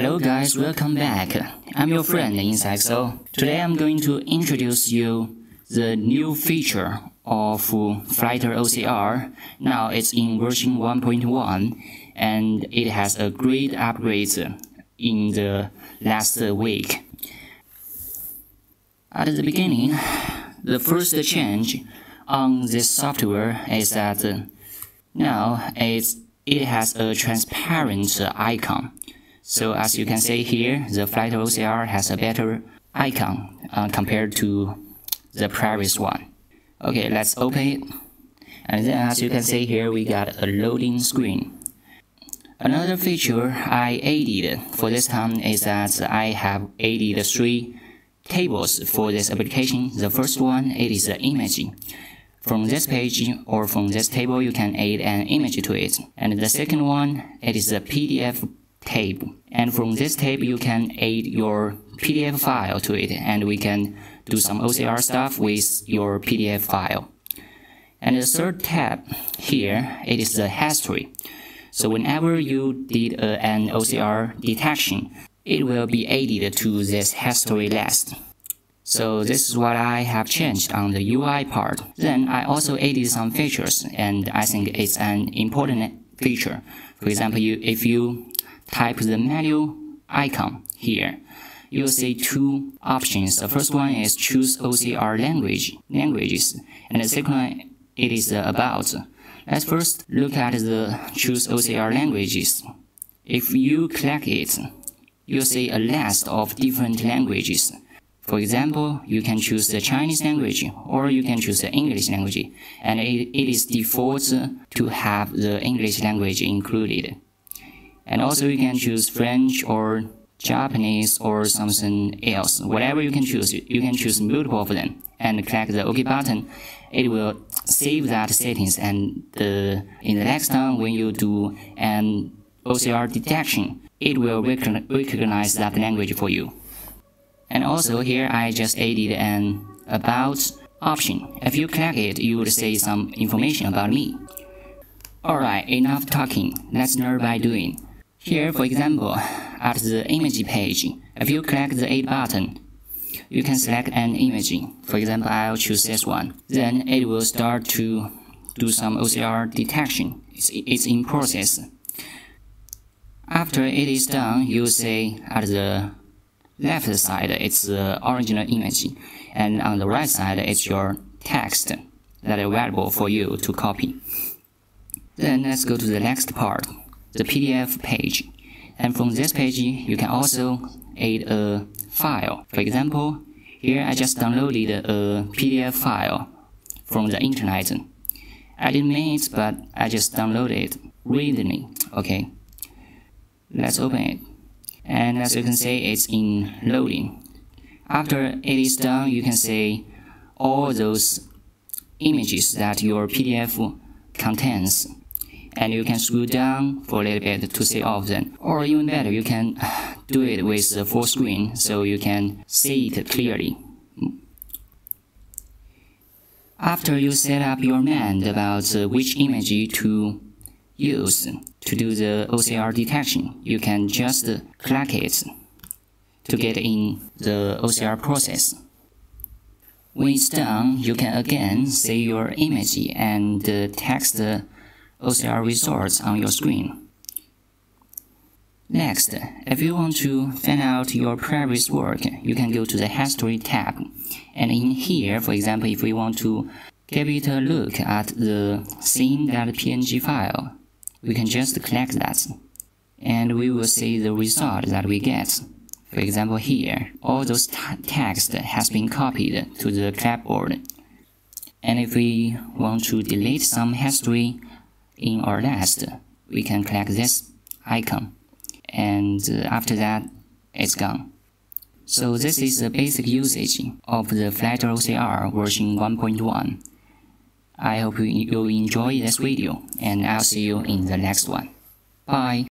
Hello guys, welcome back. I'm your friend yingshaoxo. Today I'm going to introduce you the new feature of Flutter OCR. Now it's in version 1.1 and it has a great upgrade in the last week. At the beginning, the first change on this software is that now it's, it has a transparent icon. So as you can see here, the Flutter OCR has a better icon uh, compared to the previous one. Okay, let's open it. And then as you can see here, we got a loading screen. Another feature I added for this time is that I have added three tables for this application. The first one, it is the image. From this page or from this table, you can add an image to it. And the second one, it is the PDF tab. And from this tab, you can add your PDF file to it, and we can do some OCR stuff with your PDF file. And the third tab here, it is the history. So whenever you did an OCR detection, it will be added to this history list. So this is what I have changed on the UI part. Then I also added some features and I think it's an important feature. For example, you, if you type the menu icon here, you'll see two options. The first one is choose OCR language, languages, and the second one it is about. Let's first look at the choose OCR languages. If you click it, you'll see a list of different languages. For example, you can choose the Chinese language or you can choose the English language, and it, it is default to have the English language included. And also you can choose French or Japanese or something else. Whatever you can choose, you can choose multiple of them and click the OK button. It will save that settings and the, in the next time when you do an OCR detection, it will recognize that language for you. And also here I just added an about option. If you click it, you would see some information about me. Alright, enough talking. Let's learn by doing. Here, for example, at the image page, if you click the A button, you can select an image. For example, I'll choose this one. Then it will start to do some OCR detection. It's, it's in process. After it is done, you see at the left side it's the original image, and on the right side it's your text that is available for you to copy. Then let's go to the next part, the PDF page. And from this page, you can also add a file. For example, here I just downloaded a PDF file from the internet. I didn't mean it, but I just downloaded it readily. Okay, let's open it and as you can see it's in loading after it is done you can see all those images that your PDF contains and you can scroll down for a little bit to see all of them or even better you can uh, do it with the full screen so you can see it clearly after you set up your mind about uh, which image to use to do the OCR detection. You can just uh, click it to get in the OCR process. When it's done, you can again see your image and text OCR results on your screen. Next, if you want to find out your previous work, you can go to the History tab. And in here, for example, if we want to give it a look at the scene.png file, we can just click that and we will see the result that we get. For example here, all those text has been copied to the clipboard. And if we want to delete some history in our list, we can click this icon. And uh, after that, it's gone. So this is the basic usage of the Flutter OCR version 1.1. I hope you enjoy this video and I'll see you in the next one. Bye.